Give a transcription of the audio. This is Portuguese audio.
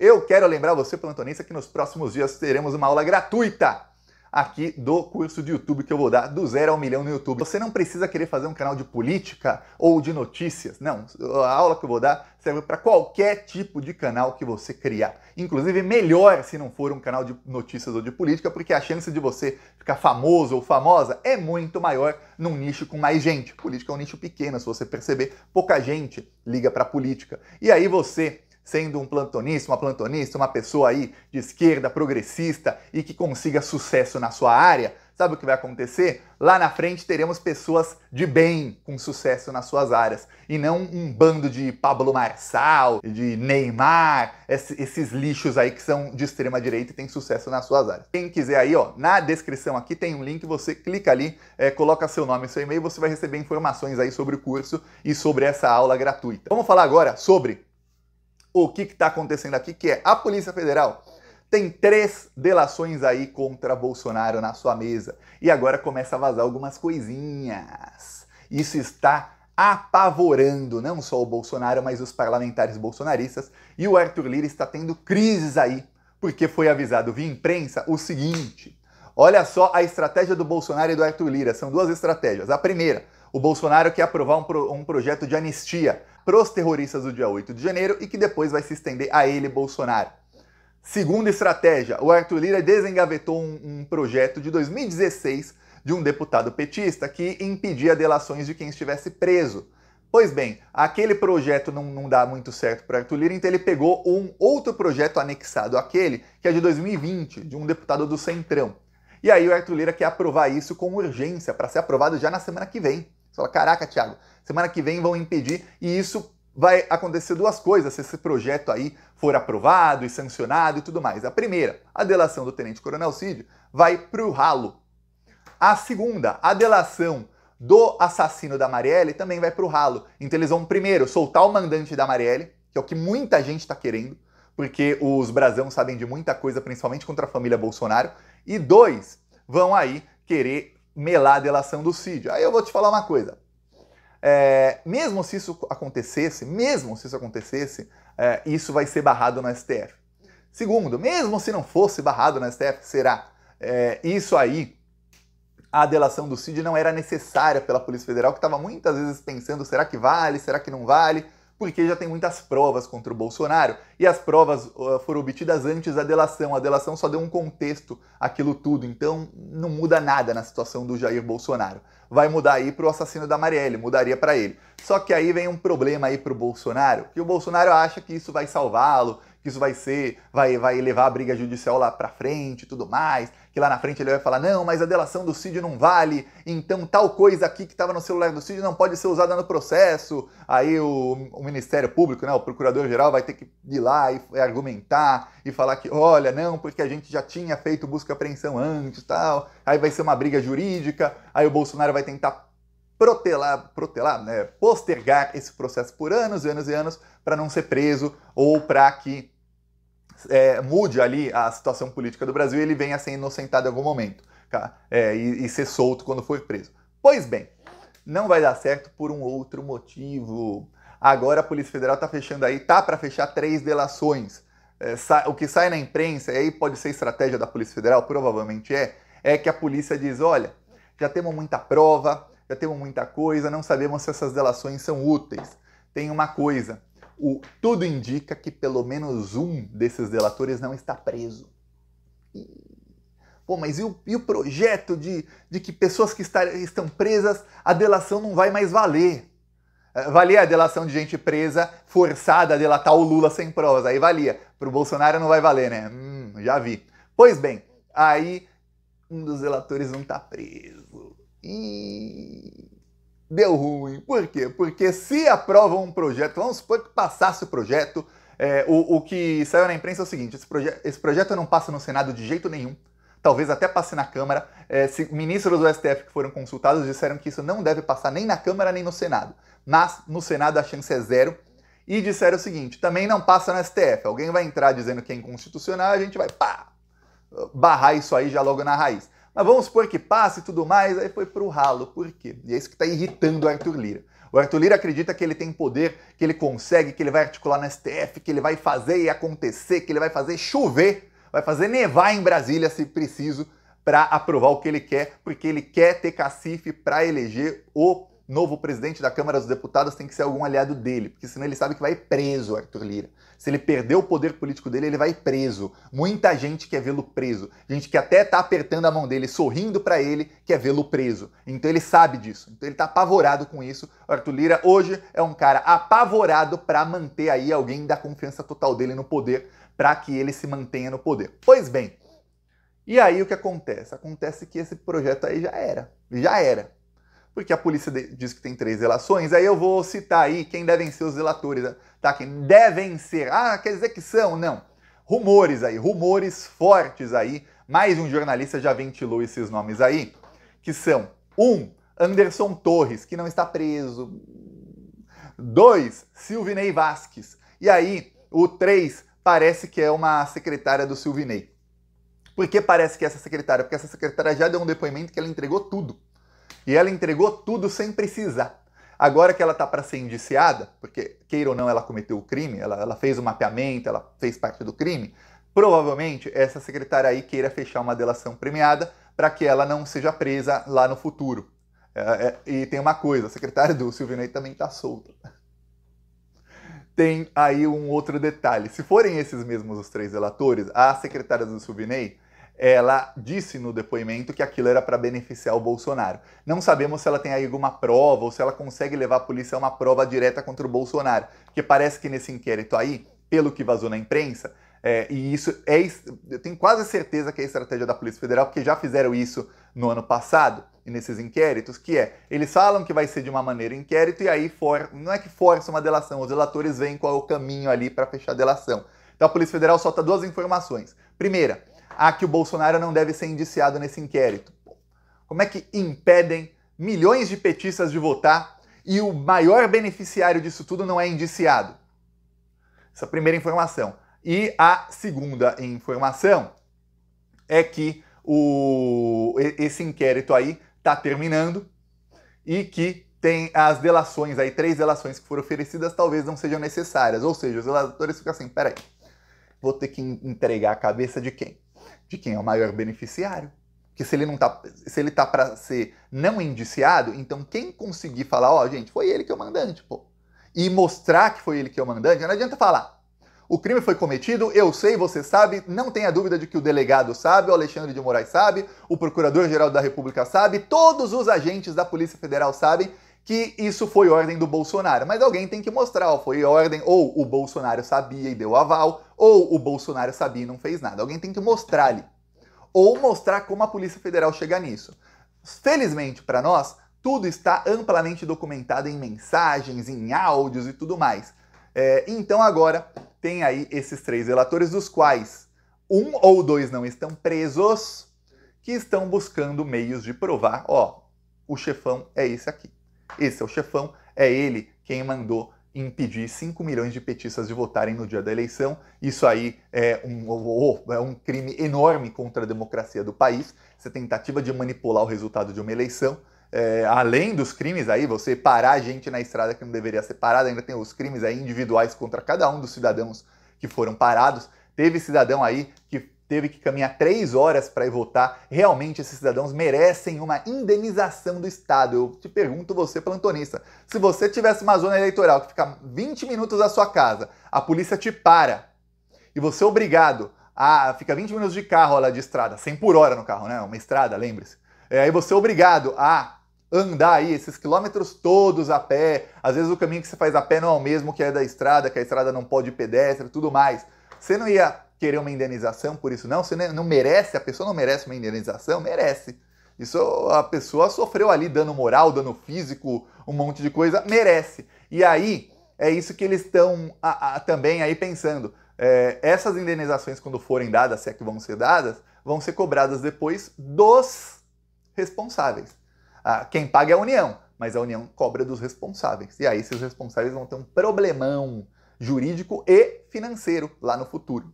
Eu quero lembrar você, plantonista, que nos próximos dias teremos uma aula gratuita aqui do curso de YouTube que eu vou dar do zero ao milhão no YouTube. Você não precisa querer fazer um canal de política ou de notícias. Não, a aula que eu vou dar serve para qualquer tipo de canal que você criar. Inclusive, melhor se não for um canal de notícias ou de política, porque a chance de você ficar famoso ou famosa é muito maior num nicho com mais gente. Política é um nicho pequeno, se você perceber, pouca gente liga para política. E aí você sendo um plantonista, uma plantonista, uma pessoa aí de esquerda, progressista e que consiga sucesso na sua área, sabe o que vai acontecer? Lá na frente teremos pessoas de bem com sucesso nas suas áreas e não um bando de Pablo Marçal, de Neymar, esses lixos aí que são de extrema direita e têm sucesso nas suas áreas. Quem quiser aí, ó, na descrição aqui tem um link, você clica ali, é, coloca seu nome e seu e-mail, você vai receber informações aí sobre o curso e sobre essa aula gratuita. Vamos falar agora sobre o que está acontecendo aqui, que é a Polícia Federal tem três delações aí contra Bolsonaro na sua mesa. E agora começa a vazar algumas coisinhas. Isso está apavorando não só o Bolsonaro, mas os parlamentares bolsonaristas. E o Arthur Lira está tendo crises aí, porque foi avisado via imprensa o seguinte: olha só a estratégia do Bolsonaro e do Arthur Lira. São duas estratégias. A primeira, o Bolsonaro quer aprovar um, pro, um projeto de anistia para os terroristas do dia 8 de janeiro e que depois vai se estender a ele, Bolsonaro. Segunda estratégia, o Arthur Lira desengavetou um, um projeto de 2016 de um deputado petista que impedia delações de quem estivesse preso. Pois bem, aquele projeto não, não dá muito certo para Arthur Lira, então ele pegou um outro projeto anexado àquele, que é de 2020, de um deputado do Centrão. E aí o Arthur Lira quer aprovar isso com urgência, para ser aprovado já na semana que vem. Você fala, caraca, Thiago, semana que vem vão impedir e isso vai acontecer duas coisas se esse projeto aí for aprovado e sancionado e tudo mais. A primeira, a delação do Tenente Coronel Cid vai para o ralo. A segunda, a delação do assassino da Marielle também vai para o ralo. Então eles vão primeiro soltar o mandante da Marielle, que é o que muita gente está querendo, porque os brasão sabem de muita coisa, principalmente contra a família Bolsonaro. E dois, vão aí querer melar a delação do Cid. Aí eu vou te falar uma coisa. É, mesmo se isso acontecesse, mesmo se isso acontecesse, é, isso vai ser barrado no STF. Segundo, mesmo se não fosse barrado no STF, será? É, isso aí, a delação do Cid não era necessária pela Polícia Federal, que estava muitas vezes pensando: será que vale, será que não vale? Porque já tem muitas provas contra o Bolsonaro e as provas uh, foram obtidas antes da delação. A delação só deu um contexto àquilo tudo, então não muda nada na situação do Jair Bolsonaro vai mudar aí para o assassino da Marielle, mudaria para ele. Só que aí vem um problema aí para o Bolsonaro, que o Bolsonaro acha que isso vai salvá-lo, que isso vai ser, vai, vai levar a briga judicial lá para frente e tudo mais, que lá na frente ele vai falar, não, mas a delação do Cid não vale, então tal coisa aqui que estava no celular do Cid não pode ser usada no processo. Aí o, o Ministério Público, né, o Procurador-Geral vai ter que ir lá e, e argumentar e falar que, olha, não, porque a gente já tinha feito busca e apreensão antes tal, aí vai ser uma briga jurídica, aí o Bolsonaro vai tentar protelar, protelar, né, postergar esse processo por anos e anos e anos para não ser preso ou para que é, mude ali a situação política do Brasil e ele venha a ser inocentado em algum momento tá? é, e, e ser solto quando for preso. Pois bem, não vai dar certo por um outro motivo. Agora a Polícia Federal está fechando aí, tá para fechar três delações. É, o que sai na imprensa, e aí pode ser estratégia da Polícia Federal, provavelmente é, é que a polícia diz: olha, já temos muita prova, já temos muita coisa, não sabemos se essas delações são úteis. Tem uma coisa, o, tudo indica que pelo menos um desses delatores não está preso. Pô, mas e o, e o projeto de, de que pessoas que está, estão presas, a delação não vai mais valer? É, valia a delação de gente presa, forçada a delatar o Lula sem provas. Aí valia. Para o Bolsonaro não vai valer, né? Hum, já vi. Pois bem, aí um dos delatores não está preso. E deu ruim. Por quê? Porque se aprovam um projeto, vamos supor que passasse o projeto, é, o, o, que saiu na imprensa é o seguinte: esse, proje esse, projeto não passa no Senado de jeito nenhum. Talvez até passe na Câmara. É, ministros do STF que foram consultados disseram que isso não deve passar nem na Câmara nem no Senado. Mas no Senado a chance é zero. E disseram o seguinte: também não passa no STF. Alguém vai entrar dizendo que é inconstitucional, a gente vai pá, barrar isso aí já logo na raiz. Mas vamos supor que passe e tudo mais, aí foi pro ralo. Por quê? E é isso que está irritando o Arthur Lira. O Arthur Lira acredita que ele tem poder, que ele consegue, que ele vai articular no STF, que ele vai fazer e acontecer, que ele vai fazer chover, vai fazer nevar em Brasília se preciso para aprovar o que ele quer, porque ele quer ter cacife para eleger o novo presidente da Câmara dos Deputados tem que ser algum aliado dele, porque senão ele sabe que vai preso, Arthur Lira. Se ele perder o poder político dele, ele vai preso. Muita gente quer vê-lo preso. Gente que até tá apertando a mão dele, sorrindo para ele, quer vê-lo preso. Então ele sabe disso. Então ele tá apavorado com isso. O Arthur Lira hoje é um cara apavorado para manter aí alguém da confiança total dele no poder, para que ele se mantenha no poder. Pois bem, e aí o que acontece? Acontece que esse projeto aí já era. Já era porque a polícia diz que tem três delações, aí eu vou citar aí quem devem ser os delatores, tá? Quem devem ser. Ah, quer dizer que são? Não. Rumores aí, rumores fortes aí. Mais um jornalista já ventilou esses nomes aí, que são um, Anderson Torres, que não está preso. Dois, Silvinei Vasques. E aí, o três parece que é uma secretária do Silvinei. Por que parece que é essa secretária? Porque essa secretária já deu um depoimento que ela entregou tudo. E ela entregou tudo sem precisar. Agora que ela está para ser indiciada, porque queira ou não ela cometeu o crime, ela, ela fez o mapeamento, ela fez parte do crime, provavelmente essa secretária aí queira fechar uma delação premiada para que ela não seja presa lá no futuro. É, é, e tem uma coisa, a secretária do Silvinei também está solta. Tem aí um outro detalhe. Se forem esses mesmos os três delatores, a secretária do Silvinei ela disse no depoimento que aquilo era para beneficiar o Bolsonaro. Não sabemos se ela tem aí alguma prova ou se ela consegue levar a polícia a uma prova direta contra o Bolsonaro, porque parece que nesse inquérito aí, pelo que vazou na imprensa, é, e isso é, eu tenho quase certeza que é a estratégia da Polícia Federal, porque já fizeram isso no ano passado, e nesses inquéritos, que é, eles falam que vai ser de uma maneira inquérito, e aí for, não é que força uma delação, os delatores veem qual é o caminho ali para fechar a delação. Então a Polícia Federal solta duas informações. Primeira, a que o Bolsonaro não deve ser indiciado nesse inquérito. Como é que impedem milhões de petistas de votar e o maior beneficiário disso tudo não é indiciado? Essa é a primeira informação. E a segunda informação é que o, esse inquérito aí está terminando e que tem as delações aí, três delações que foram oferecidas, talvez não sejam necessárias. Ou seja, os delatores ficam assim, peraí, vou ter que entregar a cabeça de quem? De quem é o maior beneficiário. Porque se ele não tá, se ele tá para ser não indiciado, então quem conseguir falar, ó, oh, gente, foi ele que é o mandante, pô, e mostrar que foi ele que é o mandante, não adianta falar. O crime foi cometido, eu sei, você sabe, não tenha dúvida de que o delegado sabe, o Alexandre de Moraes sabe, o Procurador-Geral da República sabe, todos os agentes da Polícia Federal sabem que isso foi ordem do Bolsonaro. Mas alguém tem que mostrar, ó, foi ordem, ou o Bolsonaro sabia e deu aval, ou o Bolsonaro sabia e não fez nada. Alguém tem que mostrar ali. Ou mostrar como a Polícia Federal chega nisso. Felizmente para nós, tudo está amplamente documentado em mensagens, em áudios e tudo mais. É, então agora tem aí esses três relatores, dos quais um ou dois não estão presos, que estão buscando meios de provar, ó, o chefão é esse aqui. Esse é o chefão, é ele quem mandou impedir 5 milhões de petistas de votarem no dia da eleição. Isso aí é um, é um crime enorme contra a democracia do país. Essa tentativa de manipular o resultado de uma eleição. É, além dos crimes aí, você parar a gente na estrada que não deveria ser parada, ainda tem os crimes aí individuais contra cada um dos cidadãos que foram parados. Teve cidadão aí que teve que caminhar três horas para ir votar. Realmente esses cidadãos merecem uma indenização do Estado. Eu te pergunto você, plantonista, se você tivesse uma zona eleitoral que fica 20 minutos da sua casa, a polícia te para e você é obrigado a ficar 20 minutos de carro lá de estrada, 100 por hora no carro, né? Uma estrada, lembre-se. É, aí você é obrigado a andar aí esses quilômetros todos a pé. Às vezes o caminho que você faz a pé não é o mesmo que é da estrada, que a estrada não pode pedestre e tudo mais. Você não ia querer uma indenização por isso, não. Você não merece, a pessoa não merece uma indenização? Merece. Isso a pessoa sofreu ali dano moral, dano físico, um monte de coisa, merece. E aí é isso que eles estão também aí pensando. É, essas indenizações, quando forem dadas, se é que vão ser dadas, vão ser cobradas depois dos responsáveis. Ah, quem paga é a União, mas a União cobra dos responsáveis. E aí esses responsáveis vão ter um problemão jurídico e financeiro lá no futuro.